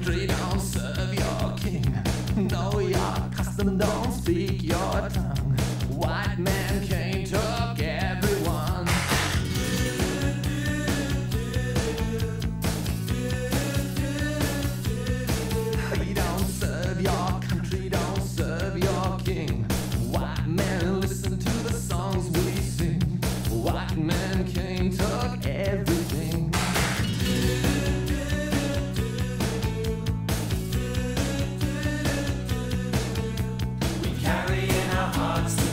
country don't serve your king. No, your custom, don't speak your tongue. White man hearts.